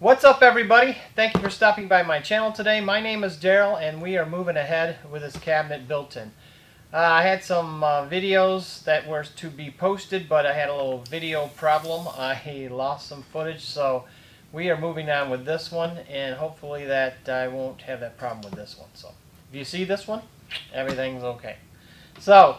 What's up everybody? Thank you for stopping by my channel today. My name is Darrell and we are moving ahead with this cabinet built in. Uh, I had some uh, videos that were to be posted but I had a little video problem. I lost some footage so we are moving on with this one and hopefully that I won't have that problem with this one. So if you see this one, everything's okay. So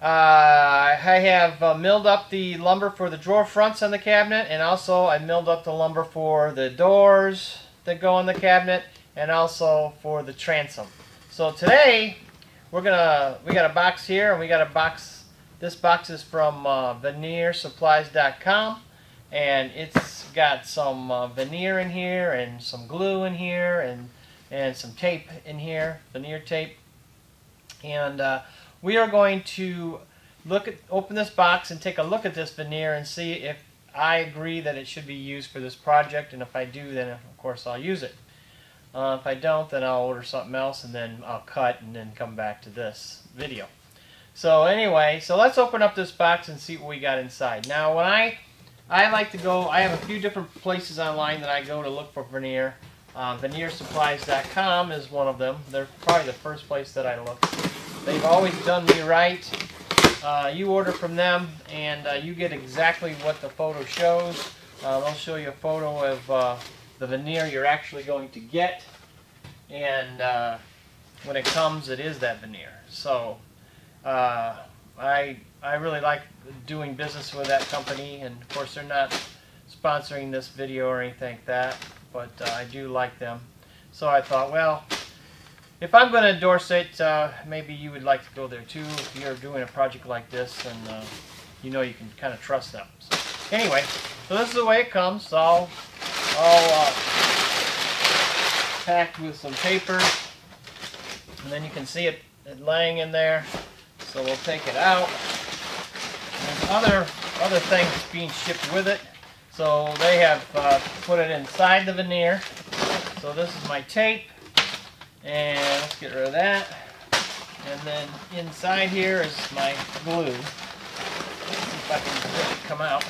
uh, I have uh, milled up the lumber for the drawer fronts on the cabinet and also I milled up the lumber for the doors that go on the cabinet and also for the transom. So today we're gonna we got a box here and we got a box this box is from uh, veneersupplies.com and it's got some uh, veneer in here and some glue in here and and some tape in here veneer tape and uh, we are going to look at open this box and take a look at this veneer and see if I agree that it should be used for this project and if I do then of course I'll use it. Uh, if I don't then I'll order something else and then I'll cut and then come back to this video. So anyway, so let's open up this box and see what we got inside. Now when I I like to go, I have a few different places online that I go to look for veneer. Uh, veneersupplies.com is one of them. They're probably the first place that I look. They've always done me right. Uh, you order from them and uh, you get exactly what the photo shows. Uh, they'll show you a photo of uh, the veneer you're actually going to get and uh, when it comes it is that veneer. So uh, I, I really like doing business with that company and of course they're not sponsoring this video or anything like that but I do like them. So I thought well if I'm going to endorse it, uh, maybe you would like to go there too. If you're doing a project like this, and uh, you know you can kind of trust them. So, anyway, so this is the way it comes. It's all, all uh, packed with some paper, and then you can see it, it laying in there. So we'll take it out. There's other other things being shipped with it. So they have uh, put it inside the veneer. So this is my tape. And let's get rid of that. And then inside here is my glue. Let's see if I can it come out.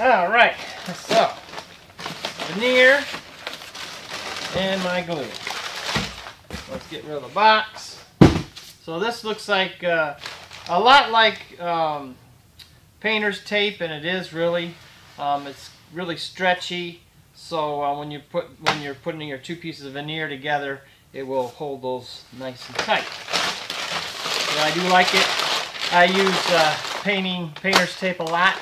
Alright, so veneer and my glue. Let's get rid of the box. So this looks like uh, a lot like um, painter's tape, and it is really. Um, it's really stretchy. So uh, when you put when you're putting your two pieces of veneer together, it will hold those nice and tight. I do like it. I use uh, painting painter's tape a lot,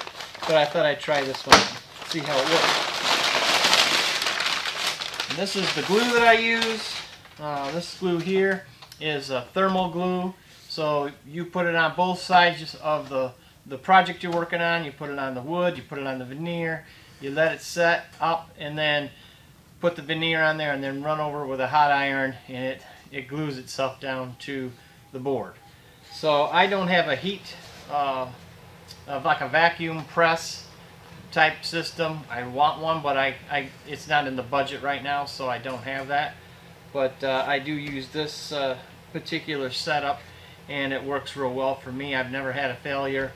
but I thought I'd try this one, see how it works. And this is the glue that I use. Uh, this glue here is a thermal glue. So you put it on both sides of the the project you're working on. You put it on the wood, you put it on the veneer, you let it set up and then put the veneer on there and then run over with a hot iron and it, it glues itself down to the board. So I don't have a heat uh, of like a vacuum press type system. I want one but I, I it's not in the budget right now so I don't have that. But uh, I do use this uh, particular setup and it works real well for me. I've never had a failure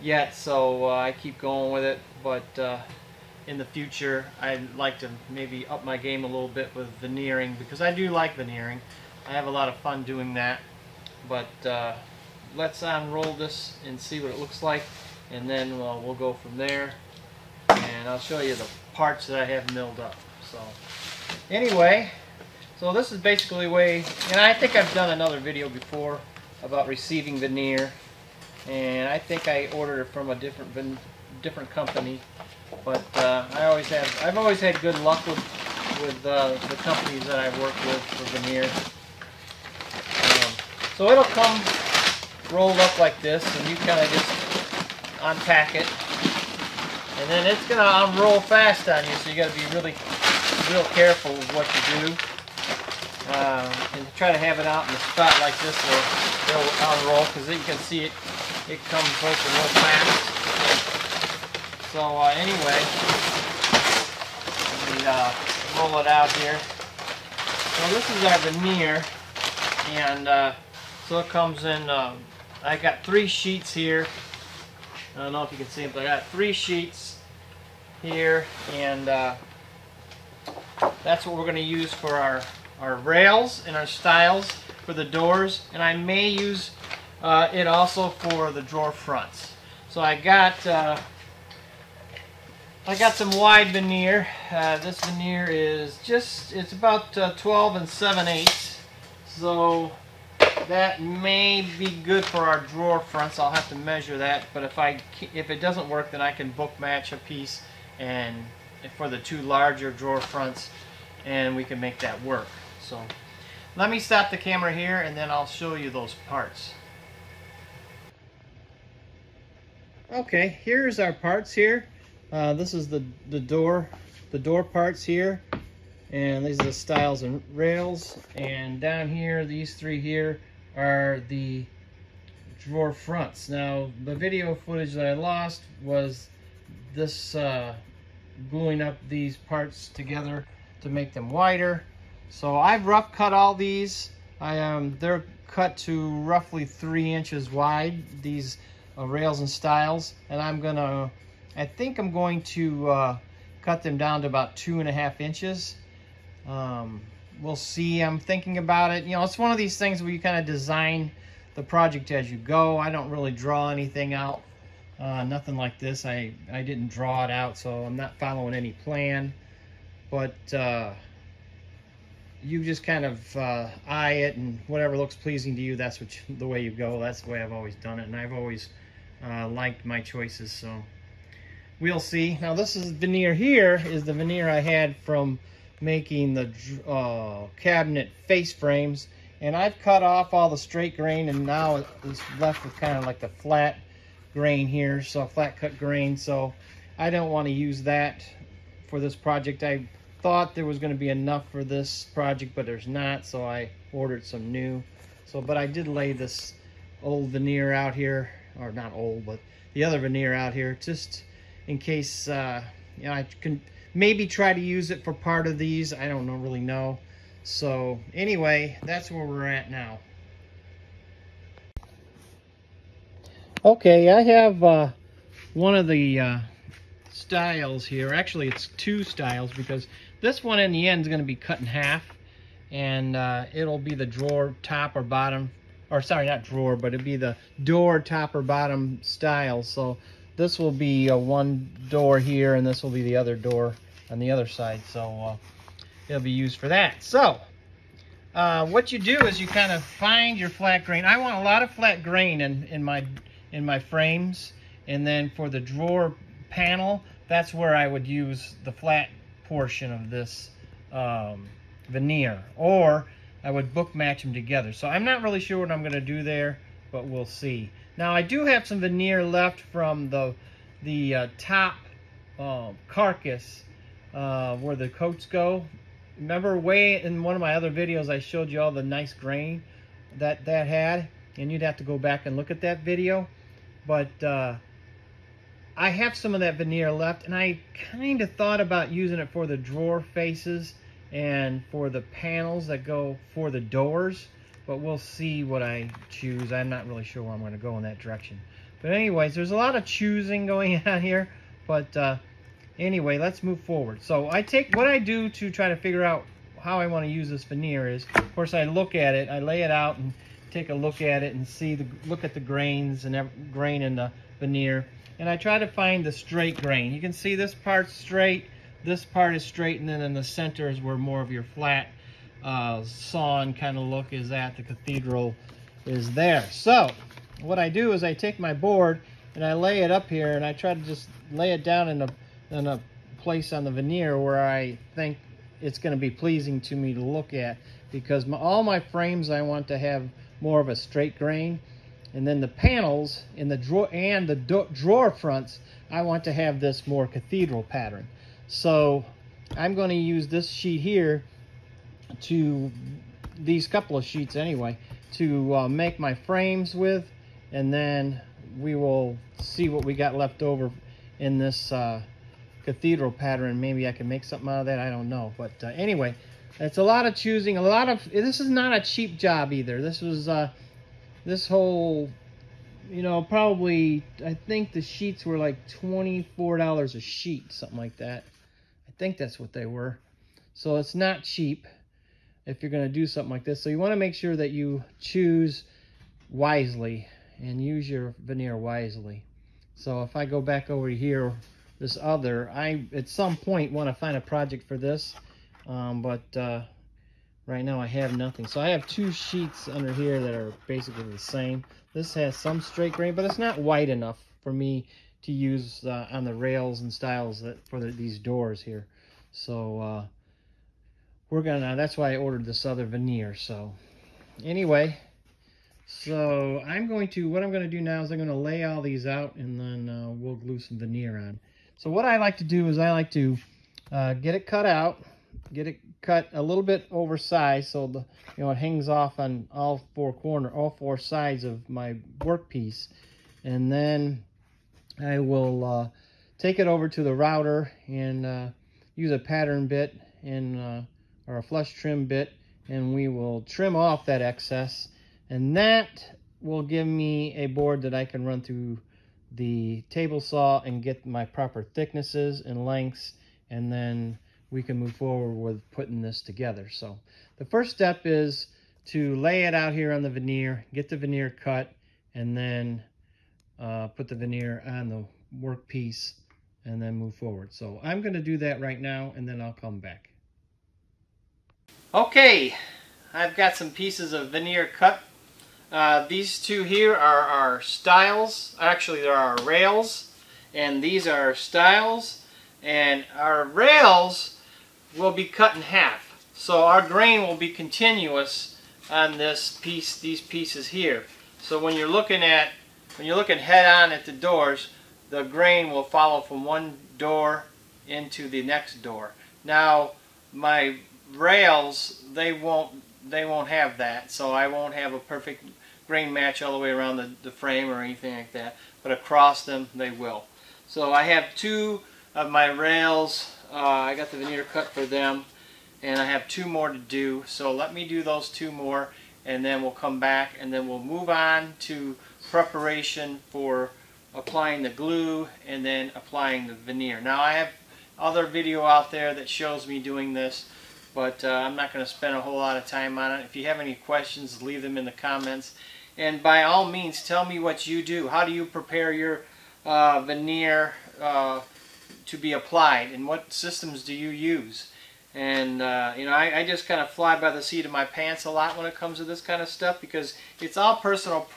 yet so uh, I keep going with it but uh, in the future I'd like to maybe up my game a little bit with veneering because I do like veneering. I have a lot of fun doing that. But uh, let's unroll this and see what it looks like and then uh, we'll go from there. And I'll show you the parts that I have milled up so. Anyway so this is basically way and I think I've done another video before about receiving veneer. And I think I ordered it from a different different company but uh, I always have, I've always had good luck with with uh, the companies that I've worked with for veneers. Um, so it'll come rolled up like this, and you kind of just unpack it, and then it's going to unroll fast on you. So you got to be really, real careful with what you do, uh, and try to have it out in a spot like this where it'll unroll, because you can see it, it comes open real fast. So uh, anyway, let me uh, roll it out here. So this is our veneer, and uh, so it comes in. Um, I got three sheets here, I don't know if you can see them, but I got three sheets here, and uh, that's what we're going to use for our, our rails and our stiles for the doors. And I may use uh, it also for the drawer fronts. So I got uh, I got some wide veneer. Uh, this veneer is just, it's about uh, 12 and 7 eighths. So that may be good for our drawer fronts. I'll have to measure that. But if I if it doesn't work, then I can book match a piece and for the two larger drawer fronts and we can make that work. So let me stop the camera here and then I'll show you those parts. Okay, here's our parts here. Uh, this is the, the door, the door parts here. And these are the stiles and rails. And down here, these three here are the drawer fronts. Now, the video footage that I lost was this uh, gluing up these parts together to make them wider. So I've rough cut all these. I um, They're cut to roughly three inches wide, these uh, rails and stiles. And I'm gonna, I think I'm going to uh, cut them down to about two and a half inches. Um, we'll see, I'm thinking about it. You know, it's one of these things where you kind of design the project as you go. I don't really draw anything out uh, nothing like this. I, I didn't draw it out, so I'm not following any plan. But uh, you just kind of uh, eye it, and whatever looks pleasing to you, that's what you, the way you go. That's the way I've always done it, and I've always uh, liked my choices. So we'll see. Now this is veneer here is the veneer I had from making the uh, cabinet face frames. And I've cut off all the straight grain, and now it's left with kind of like the flat grain here, so flat cut grain. So I don't want to use that for this project. I thought there was going to be enough for this project, but there's not, so I ordered some new. So, but I did lay this old veneer out here, or not old, but the other veneer out here, just in case, uh, you know, I can maybe try to use it for part of these. I don't know, really know. So anyway, that's where we're at now. Okay, I have uh, one of the uh, stiles here. Actually, it's two stiles because this one in the end is going to be cut in half. And uh, it'll be the drawer top or bottom. Or sorry, not drawer, but it'll be the door top or bottom stile. So this will be uh, one door here and this will be the other door on the other side. So uh, it'll be used for that. So uh, what you do is you kind of find your flat grain. I want a lot of flat grain in, in my in my frames. And then for the drawer panel, that's where I would use the flat portion of this um, veneer. Or I would book match them together. So I'm not really sure what I'm going to do there, but we'll see. Now I do have some veneer left from the the uh, top uh, carcass uh, where the coats go. Remember way in one of my other videos I showed you all the nice grain that that had? And you'd have to go back and look at that video. But uh, I have some of that veneer left, and I kind of thought about using it for the drawer faces and for the panels that go for the doors. But we'll see what I choose. I'm not really sure where I'm going to go in that direction. But anyways, there's a lot of choosing going on here. But uh, anyway, let's move forward. So I take what I do to try to figure out how I want to use this veneer is, of course, I look at it, I lay it out and take a look at it and see the look at the grains and every, grain in the veneer and I try to find the straight grain you can see this part's straight this part is straight and then in the center is where more of your flat uh, sawn kind of look is that the cathedral is there so what I do is I take my board and I lay it up here and I try to just lay it down in a in a place on the veneer where I think it's going to be pleasing to me to look at because my, all my frames I want to have more of a straight grain. And then the panels in the drawer and the drawer fronts, I want to have this more cathedral pattern. So I'm going to use this sheet here to, these couple of sheets anyway, to uh, make my frames with. And then we will see what we got left over in this uh, cathedral pattern. Maybe I can make something out of that. I don't know. But uh, anyway, it's a lot of choosing, a lot of, this is not a cheap job either. This was, uh, this whole you know, probably, I think the sheets were like $24 a sheet, something like that. I think that's what they were. So it's not cheap if you're going to do something like this. So you want to make sure that you choose wisely and use your veneer wisely. So if I go back over here, this other, I at some point want to find a project for this, um, but uh, right now I have nothing. So I have two sheets under here that are basically the same. This has some straight grain, but it's not white enough for me to use uh, on the rails and stiles that for the, these doors here. So uh, we're gonna, that's why I ordered this other veneer. So anyway, so I'm going to, what I'm going to do now is I'm going to lay all these out and then uh, we'll glue some veneer on. So what I like to do is I like to uh, get it cut out, get it cut a little bit oversized so the you know it hangs off on all four corner, all four sides of my workpiece. And then I will uh, take it over to the router and uh, use a pattern bit and uh, or a flush trim bit and we will trim off that excess and that will give me a board that I can run through the table saw and get my proper thicknesses and lengths and then we can move forward with putting this together. So the first step is to lay it out here on the veneer, get the veneer cut, and then uh, put the veneer on the workpiece and then move forward. So I'm going to do that right now and then I'll come back. Okay, I've got some pieces of veneer cut uh, these two here are our stiles. Actually, they're our rails. And these are stiles. And our rails will be cut in half. So our grain will be continuous on this piece, these pieces here. So when you're looking at, when you're looking head on at the doors, the grain will follow from one door into the next door. Now, my rails, they won't, they won't have that. So I won't have a perfect grain match all the way around the, the frame or anything like that, but across them they will. So I have two of my rails, uh, I got the veneer cut for them, and I have two more to do, so let me do those two more, and then we'll come back, and then we'll move on to preparation for applying the glue and then applying the veneer. Now I have other video out there that shows me doing this, but uh, I'm not going to spend a whole lot of time on it. If you have any questions, leave them in the comments. And by all means, tell me what you do. How do you prepare your uh, veneer uh, to be applied? And what systems do you use? And, uh, you know, I, I just kind of fly by the seat of my pants a lot when it comes to this kind of stuff because it's all personal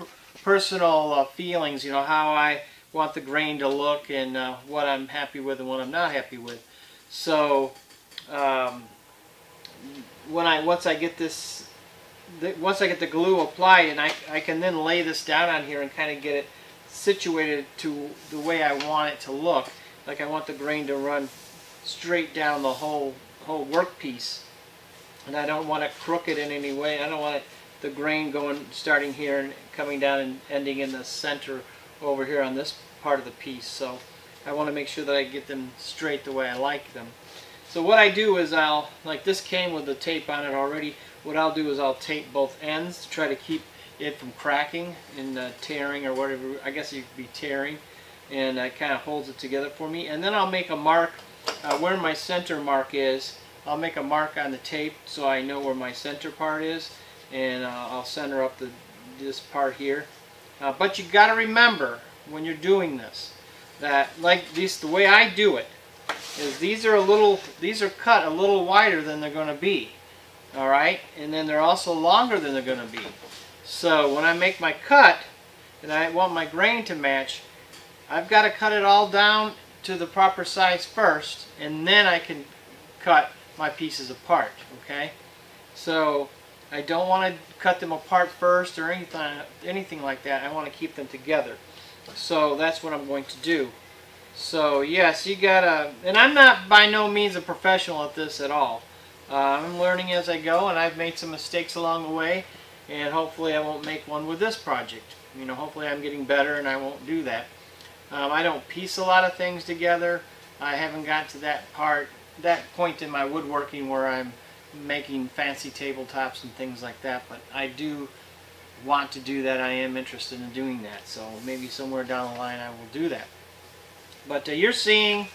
personal uh, feelings, you know, how I want the grain to look and uh, what I'm happy with and what I'm not happy with. So, um, when I once I get this the, once I get the glue applied and I, I can then lay this down on here and kind of get it situated to the way I want it to look like I want the grain to run straight down the whole whole workpiece and I don't want to crook it in any way I don't want it, the grain going starting here and coming down and ending in the center over here on this part of the piece. So I want to make sure that I get them straight the way I like them so what I do is I'll, like this came with the tape on it already, what I'll do is I'll tape both ends to try to keep it from cracking and uh, tearing or whatever, I guess it could be tearing, and it kind of holds it together for me. And then I'll make a mark uh, where my center mark is. I'll make a mark on the tape so I know where my center part is, and uh, I'll center up the, this part here. Uh, but you got to remember when you're doing this that like this, the way I do it, is these are a little, these are cut a little wider than they're going to be. All right, and then they're also longer than they're going to be. So when I make my cut, and I want my grain to match, I've got to cut it all down to the proper size first, and then I can cut my pieces apart, okay? So I don't want to cut them apart first or anything, anything like that. I want to keep them together. So that's what I'm going to do. So yes, you gotta, and I'm not by no means a professional at this at all. Uh, I'm learning as I go and I've made some mistakes along the way and hopefully I won't make one with this project. You know, hopefully I'm getting better and I won't do that. Um, I don't piece a lot of things together. I haven't got to that part, that point in my woodworking where I'm making fancy tabletops and things like that, but I do want to do that, I am interested in doing that. So maybe somewhere down the line I will do that. But uh, you're seeing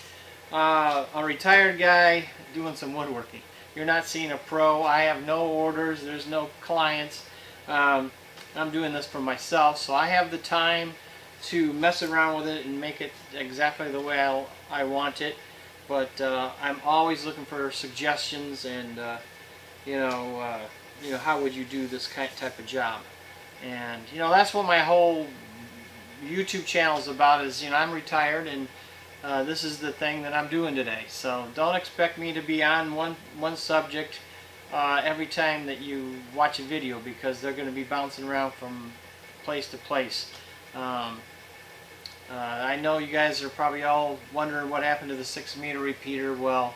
uh, a retired guy doing some woodworking. You're not seeing a pro. I have no orders. There's no clients. Um, I'm doing this for myself, so I have the time to mess around with it and make it exactly the way I'll, I want it. But uh, I'm always looking for suggestions and, uh, you know, uh, you know, how would you do this type of job? And, you know, that's what my whole YouTube channel is about is, you know, I'm retired and uh, this is the thing that I'm doing today. So don't expect me to be on one, one subject uh, every time that you watch a video because they're going to be bouncing around from place to place. Um, uh, I know you guys are probably all wondering what happened to the 6 meter repeater. Well,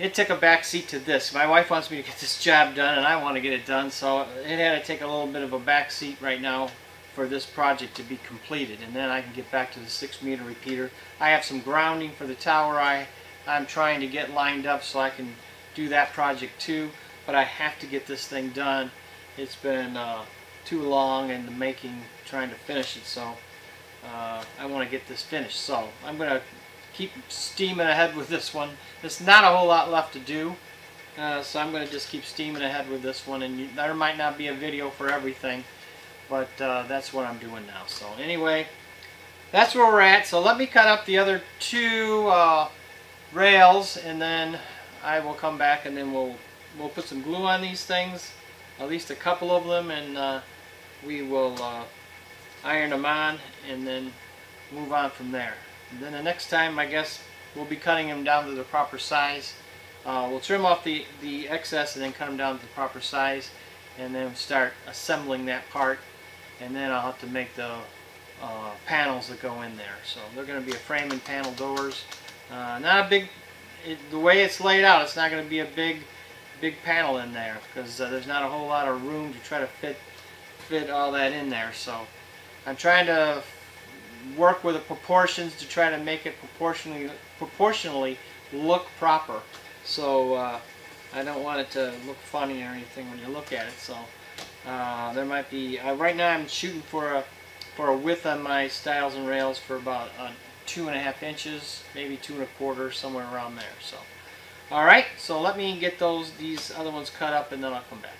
it took a back seat to this. My wife wants me to get this job done and I want to get it done so it had to take a little bit of a back seat right now for this project to be completed and then I can get back to the 6 meter repeater. I have some grounding for the tower I, I'm trying to get lined up so I can do that project too but I have to get this thing done. It's been uh, too long in the making trying to finish it so uh, I want to get this finished. So I'm going to keep steaming ahead with this one. There's not a whole lot left to do. Uh, so I'm going to just keep steaming ahead with this one and you, there might not be a video for everything but uh, that's what I'm doing now. So anyway that's where we're at. So let me cut up the other two uh, rails and then I will come back and then we'll we'll put some glue on these things at least a couple of them and uh, we will uh, iron them on and then move on from there. And then the next time I guess we'll be cutting them down to the proper size. Uh, we'll trim off the, the excess and then cut them down to the proper size and then start assembling that part and then I'll have to make the uh, panels that go in there. So they're going to be a frame and panel doors. Uh, not a big, it, the way it's laid out, it's not going to be a big, big panel in there because uh, there's not a whole lot of room to try to fit, fit all that in there. So I'm trying to work with the proportions to try to make it proportionally, proportionally look proper. So uh, I don't want it to look funny or anything when you look at it. So uh, there might be, uh, right now I'm shooting for a, for a width on my stiles and rails for about uh, two and a half inches, maybe two and a quarter, somewhere around there. So, all right, so let me get those, these other ones cut up and then I'll come back.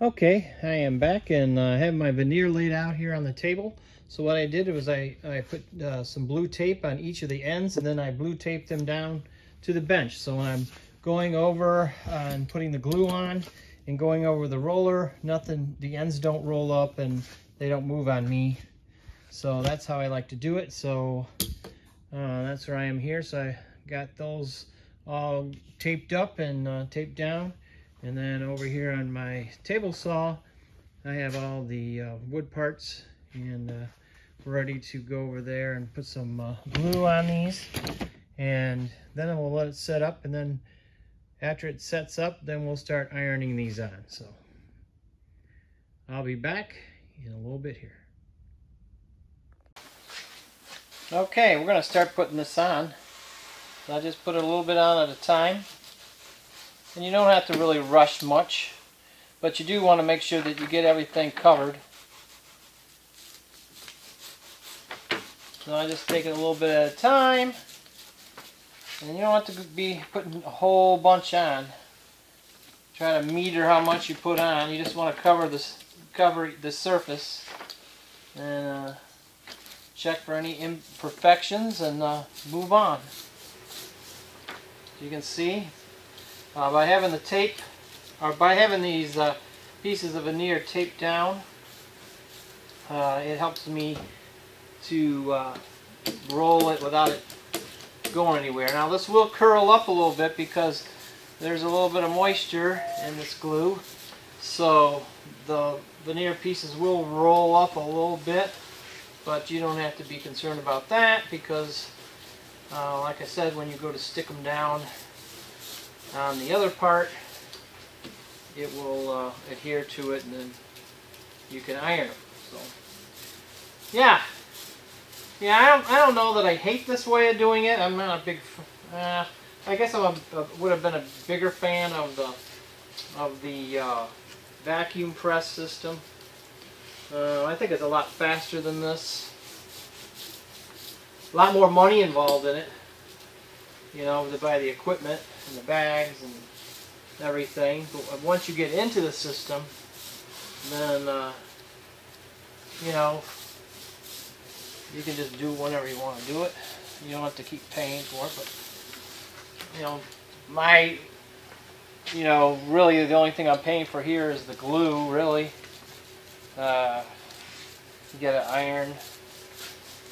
Okay, I am back and I uh, have my veneer laid out here on the table. So what I did was I, I put uh, some blue tape on each of the ends and then I blue taped them down to the bench. So when I'm going over uh, and putting the glue on and going over the roller, nothing, the ends don't roll up and they don't move on me. So that's how I like to do it. So uh, that's where I am here. So I got those all taped up and uh, taped down. And then over here on my table saw, I have all the uh, wood parts and uh, ready to go over there and put some uh, glue on these. And then we'll let it set up and then after it sets up, then we'll start ironing these on. So I'll be back in a little bit here. Okay, we're going to start putting this on. I just put a little bit on at a time. And you don't have to really rush much, but you do want to make sure that you get everything covered. So I just take it a little bit at a time. And you don't have to be putting a whole bunch on. Try to meter how much you put on. You just want to cover this cover the surface and uh, check for any imperfections and uh, move on. You can see uh, by having the tape or by having these uh, pieces of veneer taped down uh, it helps me to uh, roll it without it going anywhere. Now this will curl up a little bit because there's a little bit of moisture in this glue. So the veneer pieces will roll up a little bit, but you don't have to be concerned about that because, uh, like I said, when you go to stick them down on the other part, it will uh, adhere to it and then you can iron them. So, yeah, yeah, I don't, I don't know that I hate this way of doing it. I'm not a big, uh, I guess I would have been a bigger fan of the of the uh, vacuum press system. Uh, I think it's a lot faster than this. A lot more money involved in it. You know, to buy the equipment and the bags and everything. But once you get into the system, then, uh, you know, you can just do whenever you want to do it. You don't have to keep paying for it, but, you know, my, you know, really the only thing I'm paying for here is the glue, really. Uh, you get an iron.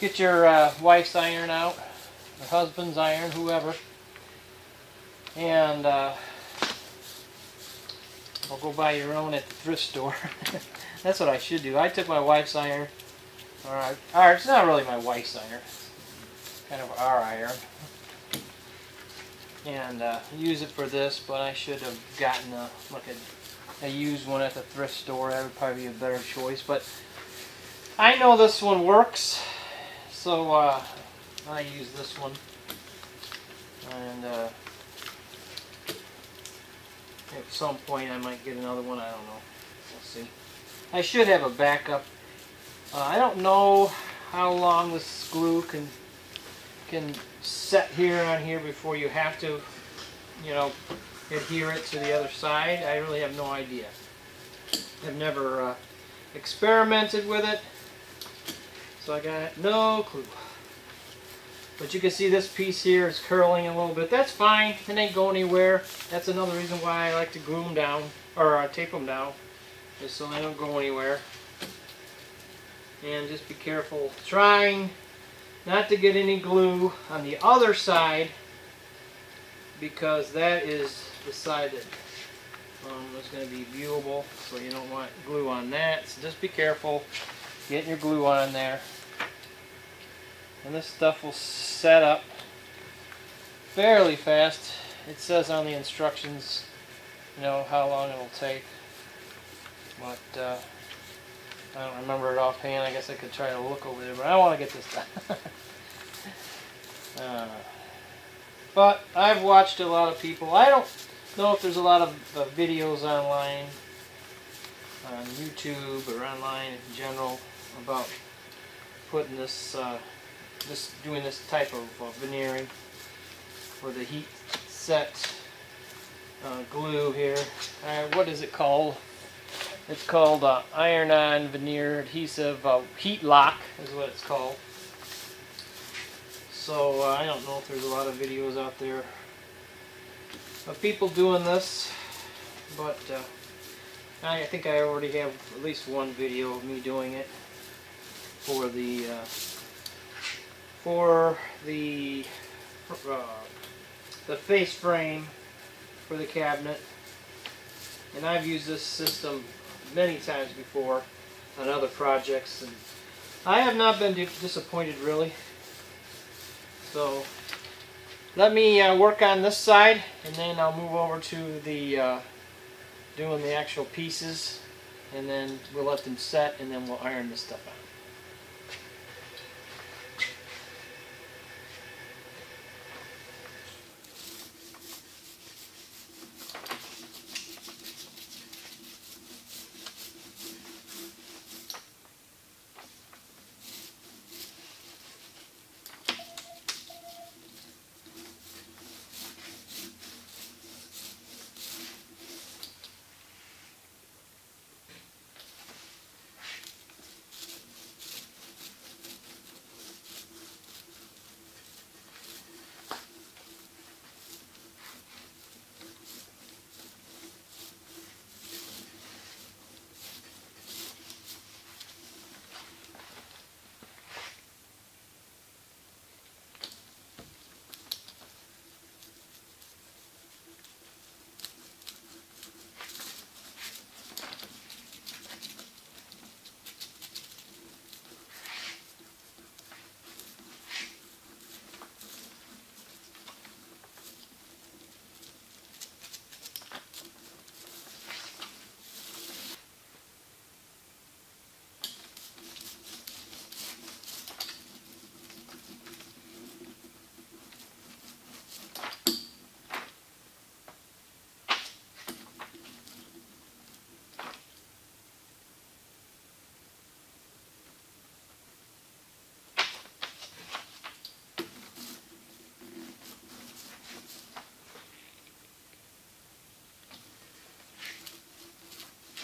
Get your uh, wife's iron out, or husband's iron, whoever. And, uh, I'll go buy your own at the thrift store. That's what I should do. I took my wife's iron. Alright, alright, it's not really my wife's iron. Kind of our iron. And uh, use it for this, but I should have gotten a, like a, a used one at the thrift store. That would probably be a better choice. But I know this one works, so uh, I use this one. And uh, at some point I might get another one, I don't know. We'll see. I should have a backup. Uh, I don't know how long this glue can can set here on here before you have to, you know, adhere it to the other side. I really have no idea. I've never uh, experimented with it, so I got no clue. But you can see this piece here is curling a little bit. That's fine. It ain't going anywhere. That's another reason why I like to glue them down, or uh, tape them down, just so they don't go anywhere. And just be careful trying not to get any glue on the other side because that is the side that um, is going to be viewable so you don't want glue on that so just be careful getting your glue on there and this stuff will set up fairly fast. It says on the instructions, you know, how long it'll take. But uh, I don't remember it offhand. I guess I could try to look over there, but I want to get this done. uh, but I've watched a lot of people. I don't know if there's a lot of uh, videos online, on YouTube or online in general, about putting this uh, this doing this type of uh, veneering for the heat set uh, glue here. Uh, what is it called? It's called uh, iron-on veneer adhesive uh, heat lock is what it's called. So uh, I don't know if there's a lot of videos out there of people doing this, but uh, I think I already have at least one video of me doing it for the for the uh, the face frame for the cabinet and I've used this system many times before on other projects and I have not been disappointed really. So let me uh, work on this side and then I'll move over to the uh, doing the actual pieces and then we'll let them set and then we'll iron this stuff out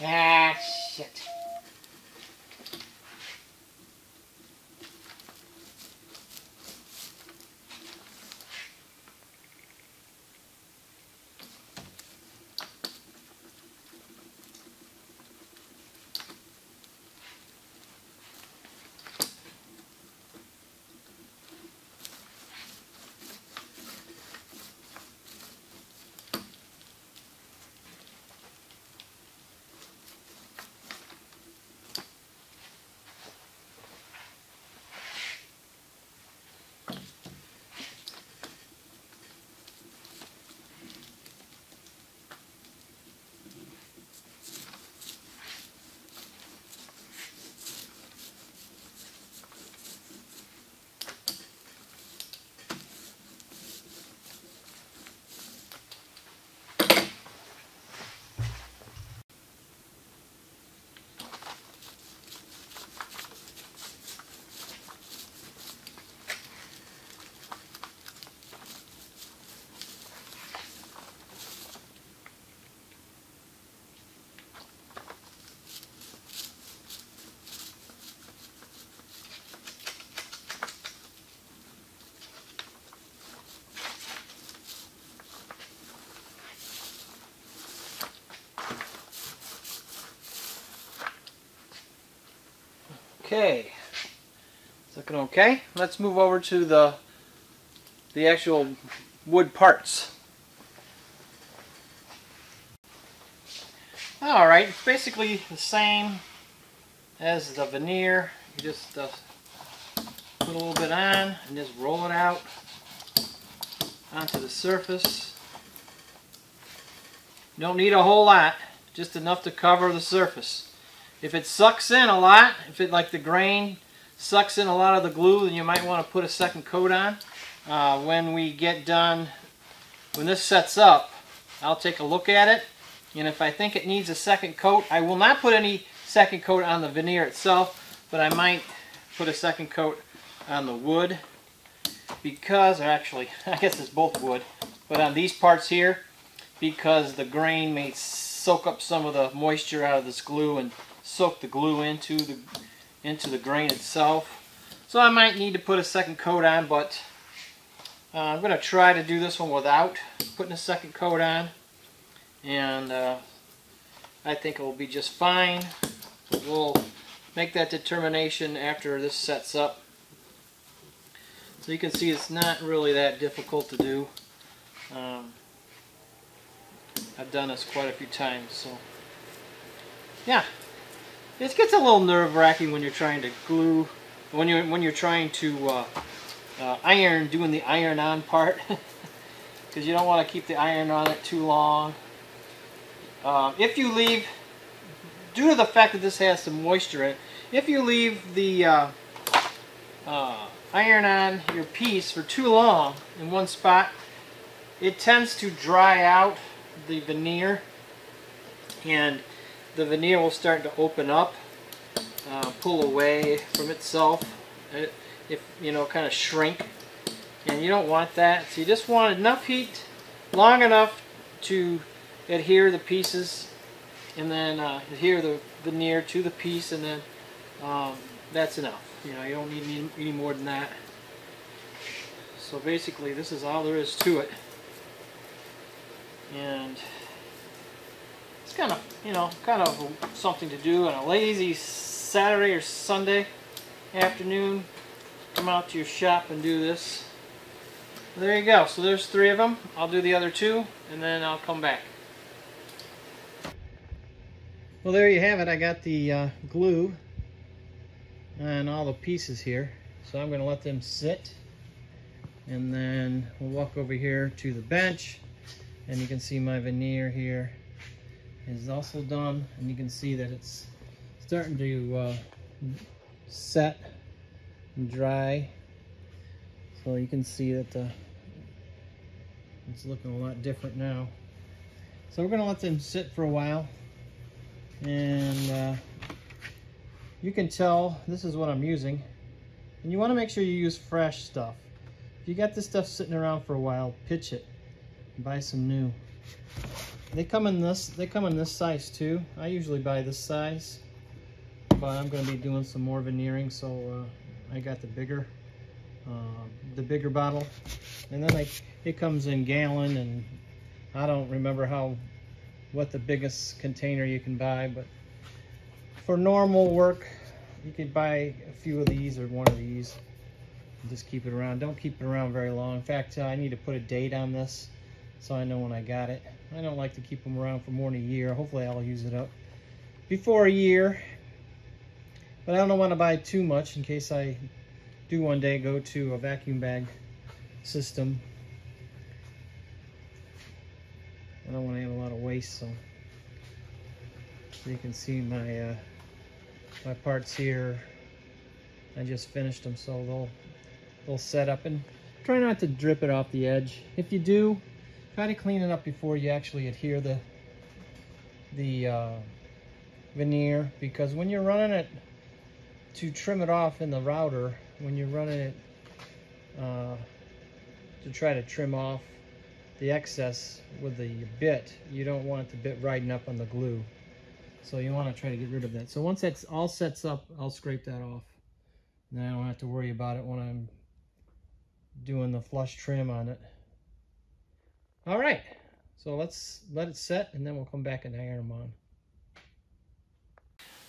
Ah, Okay, it's looking okay. Let's move over to the the actual wood parts. Alright, it's basically the same as the veneer. You just uh, put a little bit on and just roll it out onto the surface. You don't need a whole lot, just enough to cover the surface. If it sucks in a lot, if it like the grain sucks in a lot of the glue, then you might want to put a second coat on. Uh, when we get done, when this sets up, I'll take a look at it. And if I think it needs a second coat, I will not put any second coat on the veneer itself, but I might put a second coat on the wood because, or actually, I guess it's both wood, but on these parts here, because the grain may soak up some of the moisture out of this glue and soak the glue into the into the grain itself. So I might need to put a second coat on, but uh, I'm going to try to do this one without putting a second coat on. And uh, I think it will be just fine. we'll make that determination after this sets up. So you can see it's not really that difficult to do. Um, I've done this quite a few times, so yeah. It gets a little nerve-wracking when you're trying to glue, when you're when you're trying to uh, uh, iron, doing the iron-on part, because you don't want to keep the iron on it too long. Uh, if you leave, due to the fact that this has some moisture in it, if you leave the uh, uh, iron on your piece for too long in one spot, it tends to dry out the veneer and the veneer will start to open up, uh, pull away from itself, if you know, kind of shrink. And you don't want that. So you just want enough heat, long enough to adhere the pieces, and then uh, adhere the veneer to the piece, and then um, that's enough. You know, you don't need any, any more than that. So basically, this is all there is to it. And it's kind of, you know, kind of something to do on a lazy Saturday or Sunday afternoon. Come out to your shop and do this. There you go. So there's three of them. I'll do the other two and then I'll come back. Well, there you have it. I got the uh, glue and all the pieces here. So I'm going to let them sit. And then we'll walk over here to the bench. And you can see my veneer here is also done and you can see that it's starting to uh, set and dry. So you can see that the, it's looking a lot different now. So we're going to let them sit for a while and uh, you can tell this is what I'm using. And you want to make sure you use fresh stuff. If you got this stuff sitting around for a while pitch it buy some new they come in this they come in this size too. I usually buy this size, but I'm going to be doing some more veneering, so uh, I got the bigger uh, the bigger bottle, and then like it comes in gallon, and I don't remember how what the biggest container you can buy, but for normal work, you could buy a few of these or one of these. Just keep it around. Don't keep it around very long. In fact, uh, I need to put a date on this so I know when I got it. I don't like to keep them around for more than a year. Hopefully I'll use it up before a year. But I don't want to buy too much in case I do one day go to a vacuum bag system. I don't want to have a lot of waste, so, you can see my uh, my parts here. I just finished them, so they'll they'll set up and try not to drip it off the edge. If you do, try to clean it up before you actually adhere the the uh, veneer because when you're running it to trim it off in the router, when you're running it uh, to try to trim off the excess with the bit, you don't want the bit riding up on the glue. So you want to try to get rid of that. So once that's all sets up, I'll scrape that off. and Then I don't have to worry about it when I'm doing the flush trim on it. All right, so let's let it set and then we'll come back and iron them on.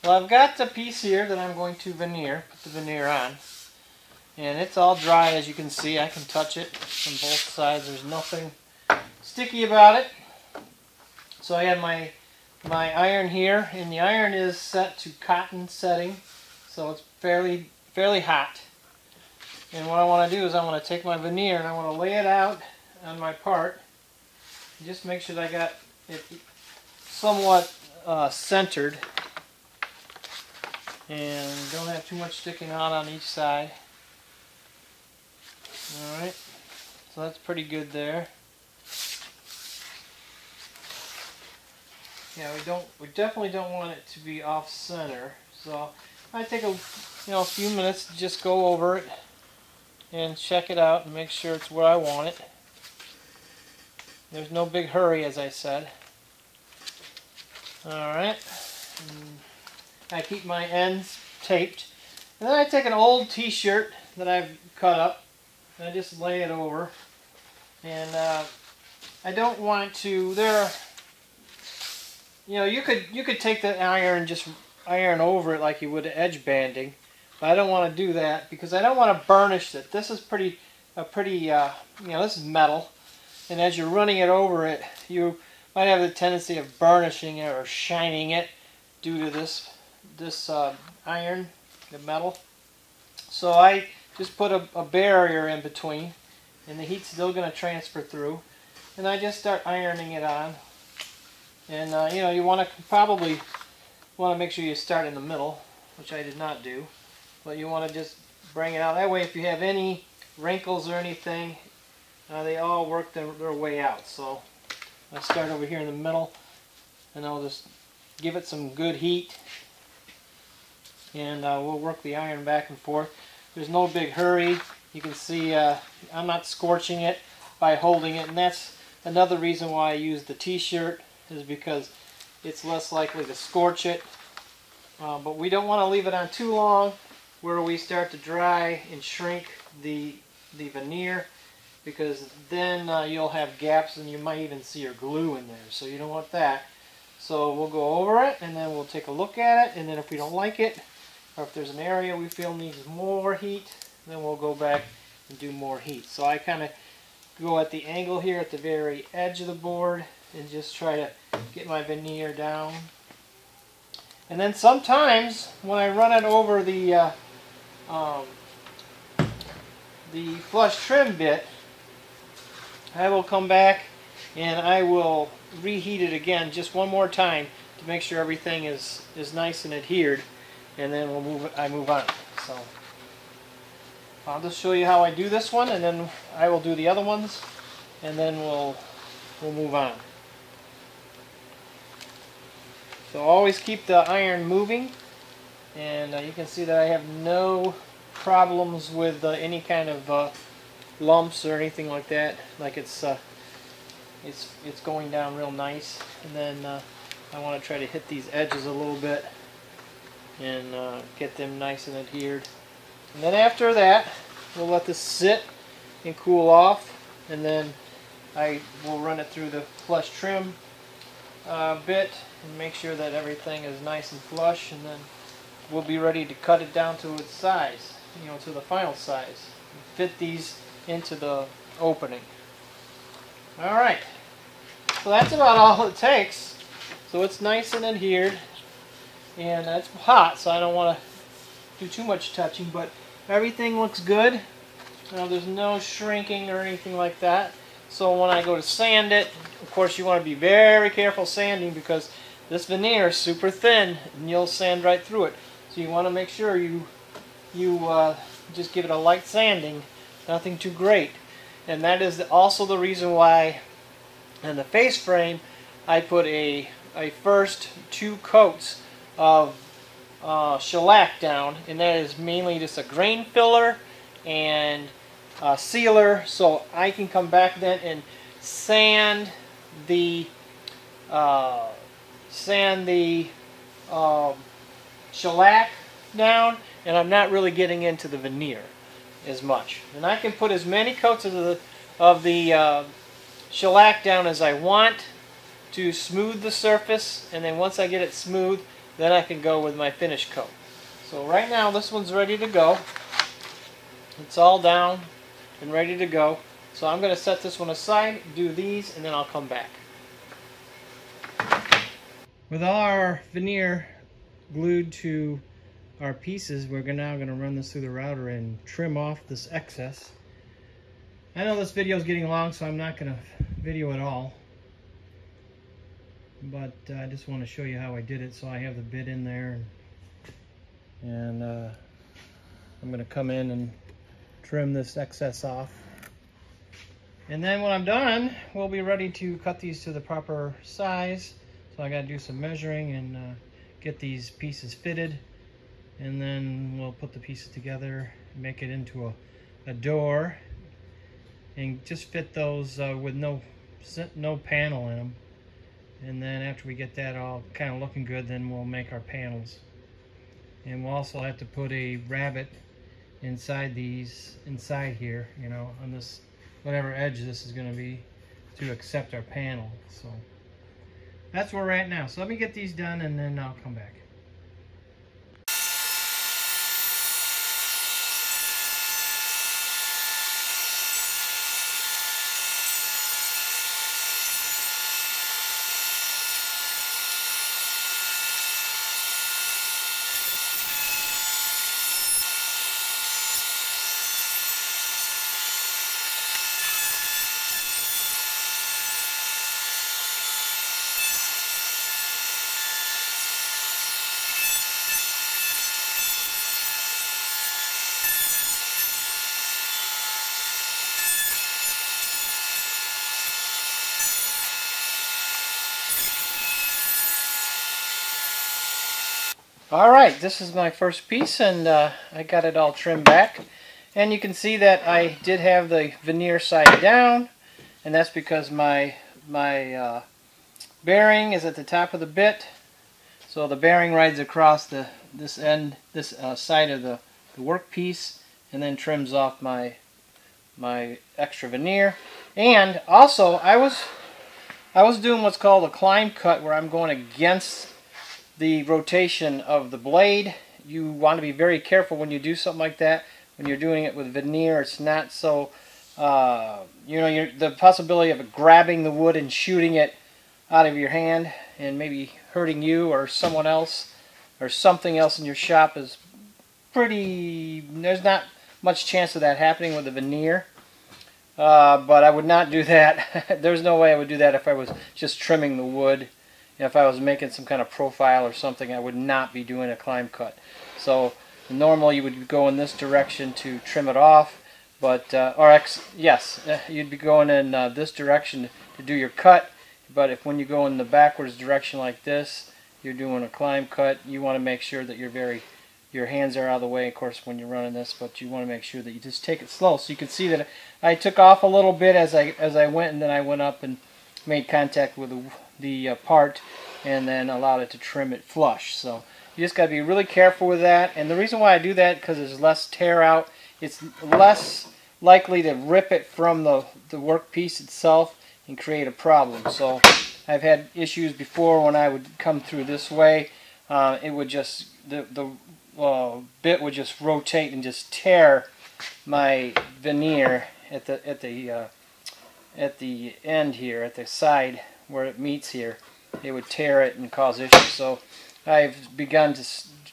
Well, I've got the piece here that I'm going to veneer, put the veneer on. And it's all dry as you can see. I can touch it from both sides. There's nothing sticky about it. So I have my my iron here and the iron is set to cotton setting so it's fairly fairly hot and what I want to do is I want to take my veneer and I want to lay it out on my part just make sure that I got it somewhat uh, centered and don't have too much sticking out on each side alright so that's pretty good there Yeah, we don't. We definitely don't want it to be off center. So I take a you know a few minutes to just go over it and check it out and make sure it's where I want it. There's no big hurry, as I said. All right. I keep my ends taped. And then I take an old t-shirt that I've cut up and I just lay it over. And uh, I don't want to, there are you know, you could you could take the iron just iron over it like you would edge banding, but I don't want to do that because I don't want to burnish it. This is pretty a pretty uh, you know this is metal, and as you're running it over it, you might have the tendency of burnishing it or shining it due to this this uh, iron, the metal. So I just put a, a barrier in between, and the heat's still going to transfer through, and I just start ironing it on and uh, you know, you want to probably want to make sure you start in the middle, which I did not do. But you want to just bring it out. That way, if you have any wrinkles or anything, uh, they all work their, their way out. So I start over here in the middle, and I'll just give it some good heat. And uh, we'll work the iron back and forth. There's no big hurry. You can see uh, I'm not scorching it by holding it, and that's another reason why I use the t-shirt is because it's less likely to scorch it. Uh, but we don't want to leave it on too long where we start to dry and shrink the, the veneer because then uh, you'll have gaps and you might even see your glue in there. So you don't want that. So we'll go over it and then we'll take a look at it and then if we don't like it or if there's an area we feel needs more heat then we'll go back and do more heat. So I kind of go at the angle here at the very edge of the board and just try to get my veneer down. And then sometimes when I run it over the uh, um, the flush trim bit, I will come back and I will reheat it again just one more time to make sure everything is is nice and adhered, and then we'll move. I move on. So I'll just show you how I do this one, and then I will do the other ones, and then we'll we'll move on. So always keep the iron moving and uh, you can see that I have no problems with uh, any kind of uh, lumps or anything like that. Like it's uh, it's it's going down real nice. And then uh, I want to try to hit these edges a little bit and uh, get them nice and adhered. And then after that we'll let this sit and cool off. And then I will run it through the flush trim uh, bit and make sure that everything is nice and flush. And then we'll be ready to cut it down to its size you know to the final size. Fit these into the opening. Alright. So that's about all it takes. So it's nice and adhered. And it's hot so I don't want to do too much touching but everything looks good. Now there's no shrinking or anything like that. So when I go to sand it of course you want to be very careful sanding because this veneer is super thin and you'll sand right through it. So you want to make sure you you uh, just give it a light sanding nothing too great. And that is also the reason why in the face frame I put a, a first two coats of uh, shellac down. And that is mainly just a grain filler and a sealer. So I can come back then and sand the uh, sand the um, shellac down. And I'm not really getting into the veneer as much and I can put as many coats of the of the uh, shellac down as I want to smooth the surface and then once I get it smooth then I can go with my finish coat. So right now this one's ready to go. It's all down and ready to go. So I'm going to set this one aside, do these, and then I'll come back. With our veneer glued to our pieces, we're now going to run this through the router and trim off this excess. I know this video is getting long, so I'm not going to video it all. But uh, I just want to show you how I did it. So I have the bit in there. And, and uh, I'm going to come in and trim this excess off. And then when I'm done, we'll be ready to cut these to the proper size. So I got to do some measuring and uh, get these pieces fitted. And then we'll put the pieces together, make it into a, a door and just fit those uh, with no no panel in them and then after we get that all kind of looking good then we'll make our panels. And we'll also have to put a rabbet inside these inside here you know on this whatever edge this is going to be to accept our panel so. That's where we're at now. So let me get these done and then I'll come back All right, this is my first piece and uh, I got it all trimmed back. And you can see that I did have the veneer side down and that's because my my uh, bearing is at the top of the bit. So the bearing rides across the this end, this uh, side of the, the workpiece and then trims off my my extra veneer. And also I was I was doing what's called a climb cut where I'm going against the rotation of the blade. You want to be very careful when you do something like that. When you're doing it with veneer, it's not so, uh, you know, the possibility of grabbing the wood and shooting it out of your hand and maybe hurting you or someone else or something else in your shop is pretty, there's not much chance of that happening with the veneer. Uh, but I would not do that. There's no way I would do that if I was just trimming the wood if I was making some kind of profile or something, I would not be doing a climb cut. So normally you would go in this direction to trim it off, but uh, or ex yes, uh, you'd be going in uh, this direction to do your cut. But if when you go in the backwards direction like this, you're doing a climb cut, you want to make sure that you're very your hands are out of the way, of course, when you're running this, but you want to make sure that you just take it slow. So you can see that I took off a little bit as I as I went, and then I went up and made contact with the, the uh, part and then allowed it to trim it flush. So you just got to be really careful with that. And the reason why I do that because there's less tear out. It's less likely to rip it from the, the workpiece itself and create a problem. So I've had issues before when I would come through this way. Uh, it would just, the, the uh, bit would just rotate and just tear my veneer at the, at the, uh, at the end here, at the side where it meets here. It would tear it and cause issues. So I've begun to,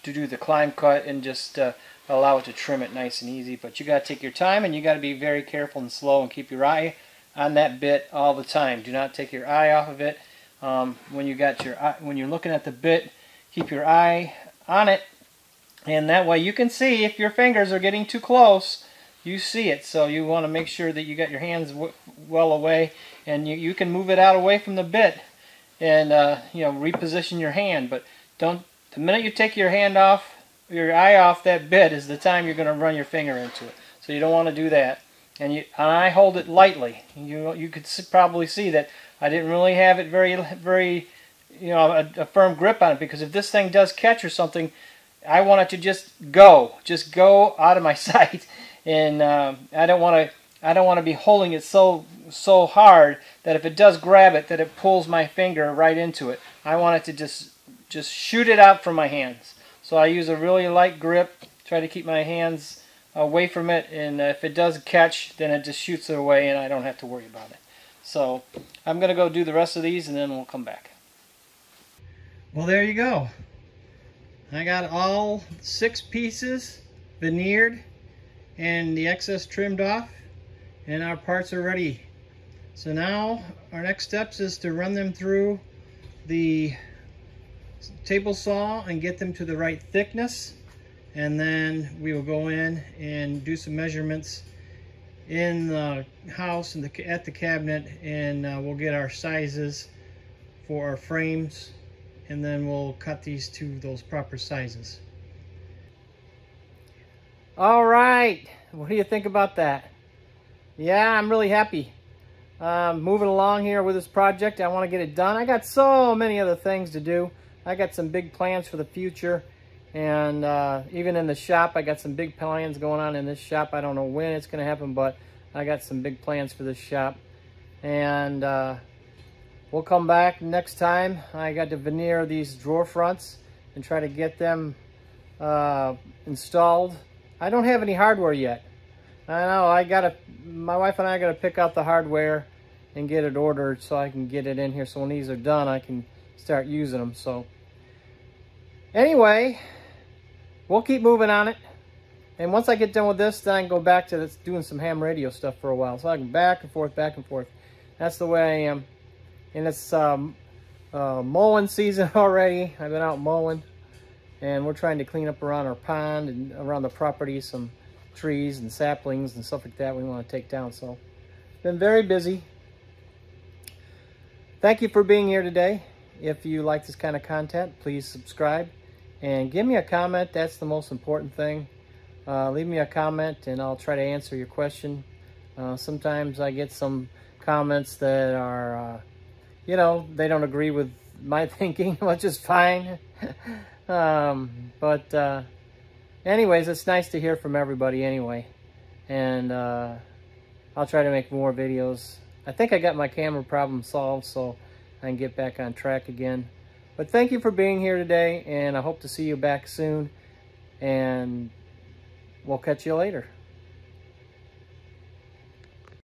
to do the climb cut and just uh, allow it to trim it nice and easy. But you got to take your time and you got to be very careful and slow and keep your eye on that bit all the time. Do not take your eye off of it. Um, when you got your when you're looking at the bit, keep your eye on it, and that way you can see if your fingers are getting too close. You see it, so you want to make sure that you got your hands well away, and you, you can move it out away from the bit, and uh, you know reposition your hand. But don't the minute you take your hand off, your eye off that bit is the time you're going to run your finger into it. So you don't want to do that. And, you, and I hold it lightly. You you could probably see that I didn't really have it very very you know a, a firm grip on it because if this thing does catch or something, I want it to just go, just go out of my sight, and um, I don't want to I don't want to be holding it so so hard that if it does grab it that it pulls my finger right into it. I want it to just just shoot it out from my hands. So I use a really light grip, try to keep my hands away from it, and if it does catch, then it just shoots it away and I don't have to worry about it. So I'm going to go do the rest of these and then we'll come back. Well, there you go. I got all six pieces veneered and the excess trimmed off and our parts are ready. So now our next steps is to run them through the table saw and get them to the right thickness and then we will go in and do some measurements in the house and the, at the cabinet and uh, we'll get our sizes for our frames and then we'll cut these to those proper sizes. All right, what do you think about that? Yeah, I'm really happy. Um, moving along here with this project, I want to get it done. I got so many other things to do. I got some big plans for the future. And uh, even in the shop, I got some big plans going on in this shop. I don't know when it's going to happen, but I got some big plans for this shop. And uh, we'll come back next time. I got to veneer these drawer fronts and try to get them uh, installed. I don't have any hardware yet. I know, I gotta, my wife and I gotta pick out the hardware and get it ordered so I can get it in here. So when these are done, I can start using them. So Anyway, we'll keep moving on it. And once I get done with this, then I can go back to this, doing some ham radio stuff for a while. So I can back and forth, back and forth. That's the way I am. And it's um, uh, mowing season already. I've been out mowing. And we're trying to clean up around our pond and around the property some trees and saplings and stuff like that we want to take down. So, been very busy. Thank you for being here today. If you like this kind of content, please subscribe. And give me a comment. That's the most important thing. Uh, leave me a comment and I'll try to answer your question. Uh, sometimes I get some comments that are, uh, you know, they don't agree with my thinking, which is fine. um, but uh, anyways, it's nice to hear from everybody anyway. And uh, I'll try to make more videos. I think I got my camera problem solved, so I can get back on track again. But thank you for being here today, and I hope to see you back soon. And we'll catch you later.